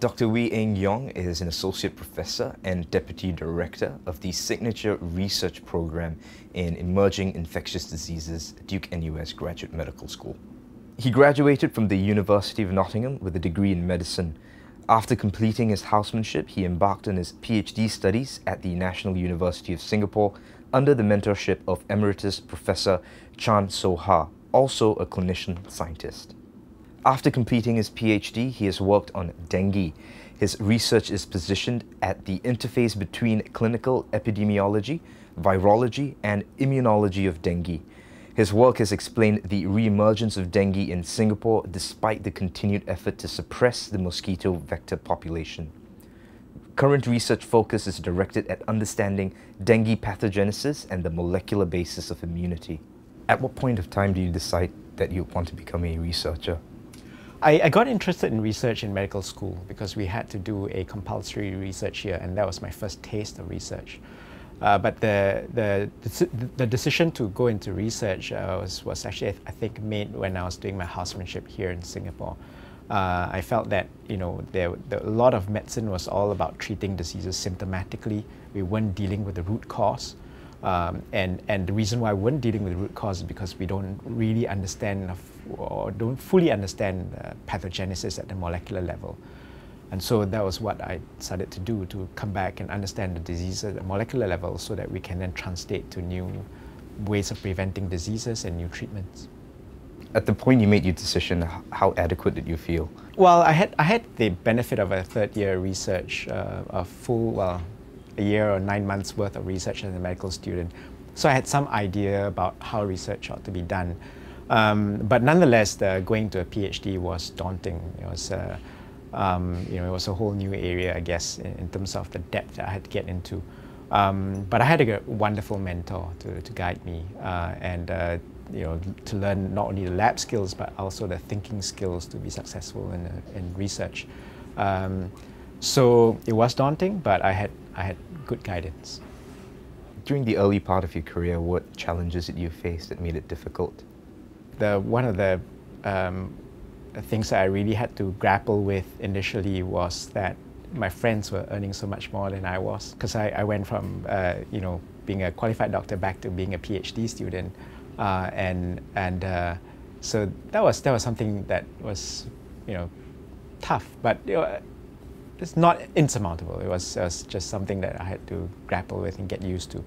Dr. Ooi Eng Eong is an Associate Professor and Deputy Director of the Signature Research Program in Emerging Infectious Diseases at Duke NUS Graduate Medical School. He graduated from the University of Nottingham with a degree in medicine. After completing his housemanship, he embarked on his PhD studies at the National University of Singapore under the mentorship of Emeritus Professor Chan Soh Ha, also a clinician scientist. After completing his PhD, he has worked on dengue. His research is positioned at the interface between clinical epidemiology, virology, and immunology of dengue. His work has explained the re-emergence of dengue in Singapore despite the continued effort to suppress the mosquito vector population. Current research focus is directed at understanding dengue pathogenesis and the molecular basis of immunity. At what point of time do you decide that you want to become a researcher? I, I, got interested in research in medical school because we had to do a compulsory research year, and that was my first taste of research. Uh, but the, the, the decision to go into research uh, was, was actually, I think, made when I was doing my housemanship here in Singapore. Uh, I felt that you know there, there, a lot of medicine was all about treating diseases symptomatically. We weren't dealing with the root cause. Um, and, and the reason why we weren't dealing with the root cause is because we don't really understand or don't fully understand uh, pathogenesis at the molecular level. And so that was what I decided to do, to come back and understand the disease at the molecular level so that we can then translate to new ways of preventing diseases and new treatments. At the point you made your decision, how adequate did you feel? Well, I had, I had the benefit of a third year research, uh, a full, well, a year or nine months worth of research as a medical student. So I had some idea about how research ought to be done. Um, but nonetheless, the, going to a PhD was daunting. It was, uh, um, you know, it was a whole new area, I guess, in, in terms of the depth that I had to get into. Um, but I had a wonderful mentor to, to guide me uh, and uh, you know, to learn not only the lab skills but also the thinking skills to be successful in, uh, in research. Um, so it was daunting, but I had, I had good guidance. During the early part of your career, what challenges did you face that made it difficult? The, one of the um, things that I really had to grapple with initially was that my friends were earning so much more than I was because I, I, went from uh, you know being a qualified doctor back to being a PhD student, uh, and and uh, so that was that was something that was you know tough, but you know, it's not insurmountable. It was, it was, just something that I had to grapple with and get used to.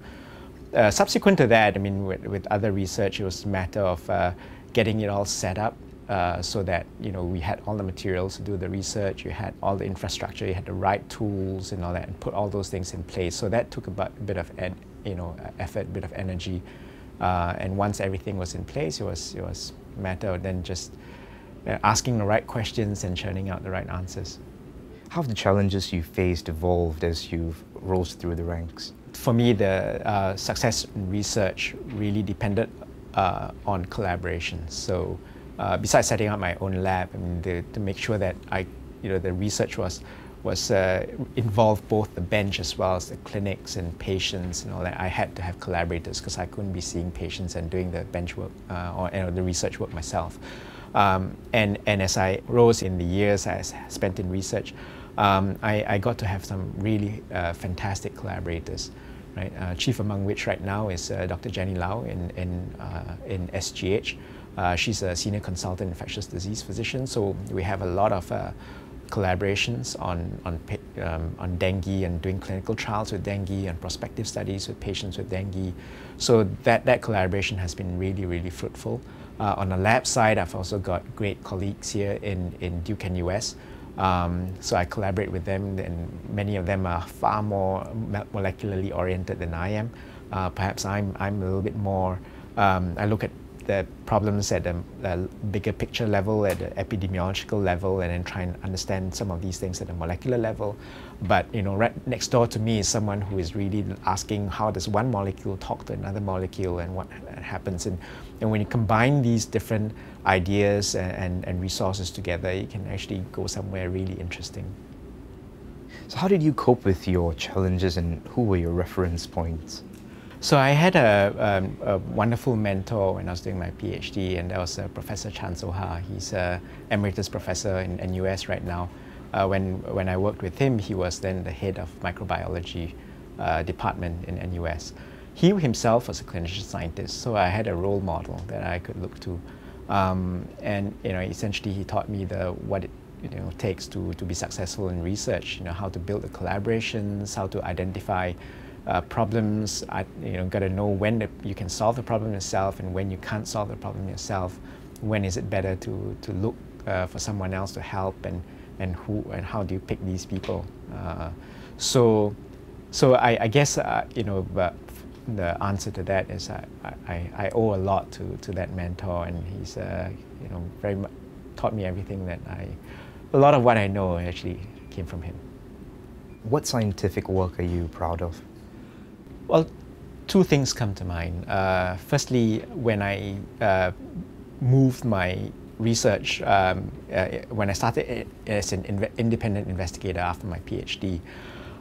Uh, subsequent to that, I mean, with, with, other research, it was a matter of uh, getting it all set up uh, so that you know we had all the materials to do the research, you had all the infrastructure, you had the right tools and all that, and put all those things in place. So that took a bit of ed, you know effort, a bit of energy, uh, and once everything was in place, it was it was a matter of then just uh, asking the right questions and churning out the right answers. How have the challenges you faced evolved as you've rose through the ranks? For me, the uh, success in research really depended uh, on collaboration. So uh, besides setting up my own lab, I mean, to make sure that I, you know, the research was was uh, involved both the bench as well as the clinics and patients and all that. I had to have collaborators because I couldn't be seeing patients and doing the bench work uh, or you know, the research work myself. Um, and, and as I rose in the years I spent in research, um, I, I, got to have some really uh, fantastic collaborators. Right? Uh, chief among which right now is uh, Dr. Jenny Low in, in, uh, in SGH. Uh, she's a senior consultant infectious disease physician, so we have a lot of uh, collaborations on, on, um, on dengue and doing clinical trials with dengue and prospective studies with patients with dengue. So that, that collaboration has been really, really fruitful. Uh, on the lab side, I've also got great colleagues here in, in Duke NUS um, so I collaborate with them, and many of them are far more molecularly oriented than I am. Uh, perhaps I'm, I'm a little bit more, um, I look at the problems at a, a, bigger picture level, at the epidemiological level, and then try and understand some of these things at a molecular level. But you know, right next door to me is someone who is really asking how does one molecule talk to another molecule and what happens. And, and when you combine these different ideas and, and, and resources together, you can actually go somewhere really interesting. So how did you cope with your challenges and who were your reference points? So I had a, um, a, wonderful mentor when I was doing my PhD, and that was uh, Professor Chan Soh Ha. He's an emeritus professor in NUS right now. uh, when, when I worked with him, he was then the head of microbiology uh, department in NUS. He himself was a clinician scientist, so I had a role model that I could look to. Um, and you know, essentially, he taught me the what it you know takes to, to be successful in research. You know, how to build the collaborations, how to identify uh, problems. I, you know, got to know when the, you can solve the problem yourself and when you can't solve the problem yourself. When is it better to to look uh, for someone else to help and and who and how do you pick these people? Uh, so, so I, I guess uh, you know, the answer to that is I, I, I owe a lot to, to that mentor, and he's uh, you know very much taught me everything that I, a lot of what I know actually came from him. What scientific work are you proud of? Well, two things come to mind. Uh, firstly, when I uh, moved my research um, uh, when I started as an independent investigator after my PhD.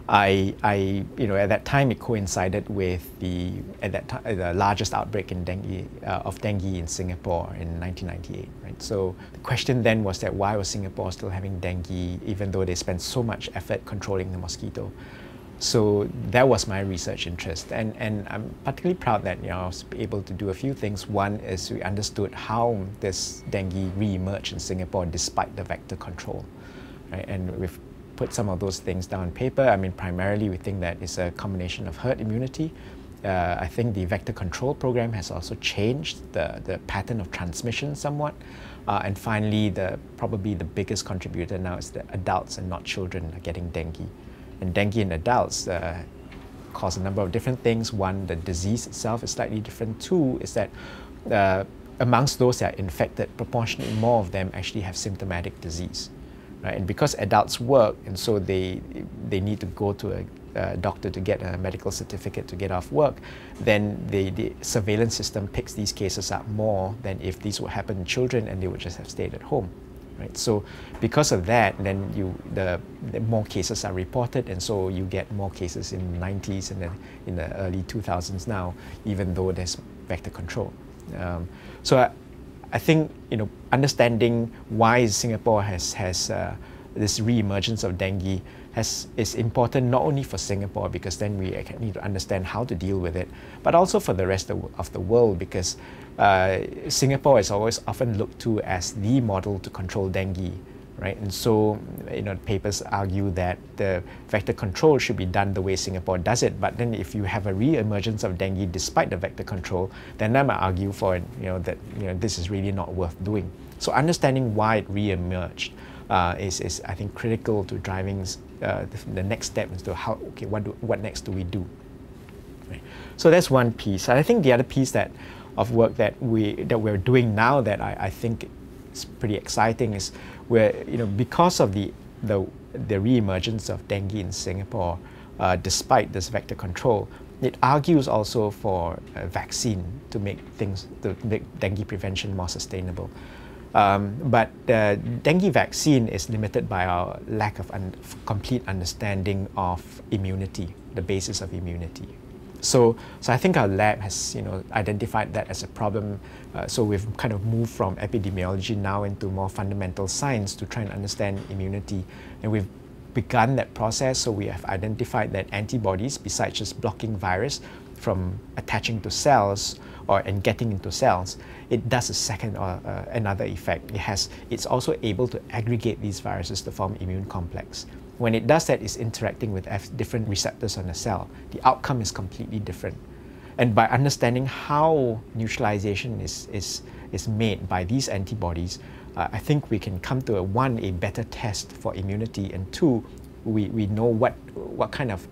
I, I, you know, at that time it coincided with the at that time the largest outbreak in dengue uh, of dengue in Singapore in 1998. Right. So the question then was that why was Singapore still having dengue even though they spent so much effort controlling the mosquito? So that was my research interest, and, and I'm particularly proud that you know, I was able to do a few things. One is we understood how this dengue re-emerged in Singapore despite the vector control, right? And we've put some of those things down on paper. I mean, primarily we think that it's a combination of herd immunity. Uh, I think the vector control program has also changed the, the pattern of transmission somewhat. Uh, and finally, the probably the biggest contributor now is that adults and not children are getting dengue. And dengue in adults uh, cause a number of different things. One, the disease itself is slightly different. Two, is that uh, amongst those that are infected, proportionately more of them actually have symptomatic disease. Right? And because adults work, and so they, they need to go to a doctor to get a medical certificate to get off work, then the, the surveillance system picks these cases up more than if these would happen in children and they would just have stayed at home. Right? So because of that, then you the, the, more cases are reported, and so you get more cases in the 90s and then in the early 2000s now, even though there's vector control. Um, so I, I, think you know understanding why Singapore has has uh, this re-emergence of dengue has, is important not only for Singapore because then we need to understand how to deal with it, but also for the rest of, of the world because uh, Singapore is always often looked to as the model to control dengue, right? And so, you know, papers argue that the vector control should be done the way Singapore does it. But then, if you have a re-emergence of dengue despite the vector control, then I might argue for you know that you know this is really not worth doing. So, understanding why it re-emerged uh, is, is I think critical to driving uh, the, the, next step into how okay what do, what next do we do. Right? So that's one piece. And I think the other piece that of work that we that we're doing now that I, I think is pretty exciting is where you know because of the the the reemergence of dengue in Singapore, uh, despite this vector control, it argues also for a vaccine to make things to make dengue prevention more sustainable. Um, but the dengue vaccine is limited by our lack of un complete understanding of immunity, the basis of immunity. So, so I think our lab has you know identified that as a problem. Uh, so we've kind of moved from epidemiology now into more fundamental science to try and understand immunity, and we've begun that process. So we have identified that antibodies, besides just blocking virus from attaching to cells or and getting into cells, it does a second or uh, another effect. It has it's also able to aggregate these viruses to form immune complex. When it does that, it's interacting with different receptors on the cell. The outcome is completely different. And by understanding how neutralization is, is, is made by these antibodies, uh, I think we can come to a one, a better test for immunity, and two, we, we know what, what, kind of,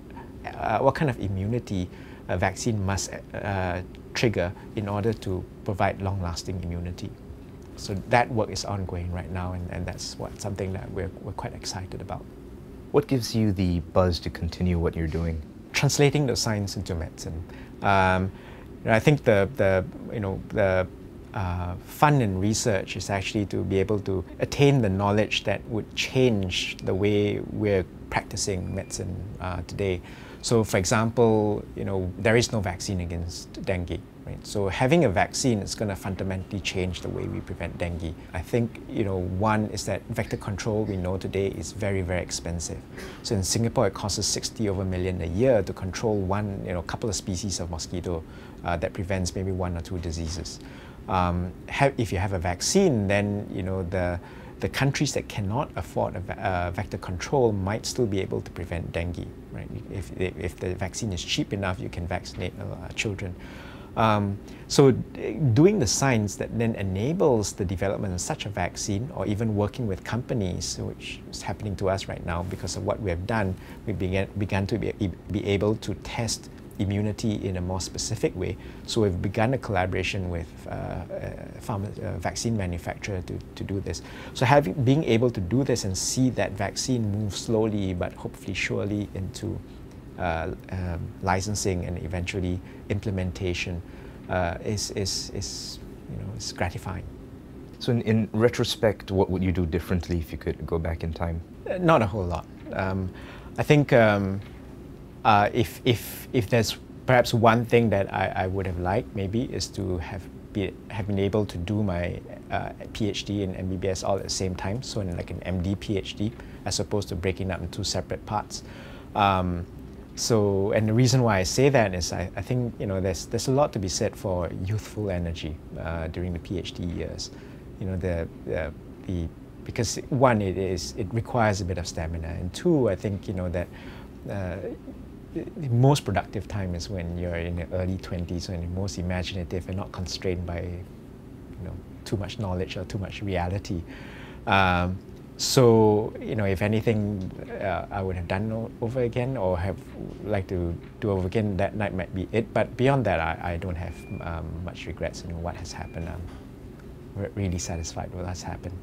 uh, what kind of immunity a vaccine must uh, trigger in order to provide long-lasting immunity. So that work is ongoing right now, and, and that's what something that we're, we're quite excited about. What gives you the buzz to continue what you're doing? Translating the science into medicine. Um, I think the, the, you know, the uh, fun in research is actually to be able to attain the knowledge that would change the way we're practicing medicine uh, today. So, for example, you know, there is no vaccine against dengue. Right? So having a vaccine is going to fundamentally change the way we prevent dengue. I think you know one is that vector control we know today is very very expensive. So in Singapore it costs us 60 over million a year to control one you know couple of species of mosquito uh, that prevents maybe one or two diseases. Um, have, if you have a vaccine, then you know the the countries that cannot afford a uh, vector control might still be able to prevent dengue. Right? If, if the vaccine is cheap enough, you can vaccinate uh, children. Um, so doing the science that then enables the development of such a vaccine or even working with companies, which is happening to us right now because of what we have done, we began, began to be, be able to test immunity in a more specific way. So we've begun a collaboration with uh, a pharma, uh, vaccine manufacturer to, to do this. So having, being able to do this and see that vaccine move slowly but hopefully surely into uh, um, licensing and eventually implementation uh, is, is, is, you know, is gratifying. So in, in, retrospect, what would you do differently if you could go back in time? Uh, not a whole lot. Um, I think um, uh, if, if, if there's perhaps one thing that I, I would have liked maybe is to have, be, have been able to do my uh, PhD and MBBS all at the same time, so in like an MD PhD, as opposed to breaking up in two separate parts. Um, so, and the reason why I say that is I, I think you know there's there's a lot to be said for youthful energy uh, during the PhD years. You know the, the the because one it is it requires a bit of stamina, and two I think you know that. Uh, the most productive time is when you're in the early 20s when you're most imaginative and not constrained by you know too much knowledge or too much reality um, so, you know, if anything, uh, I would have done over again or have like to do over again, that night might be it. But beyond that, I, I don't have um, much regrets in what has happened. I'm really satisfied with what's happened.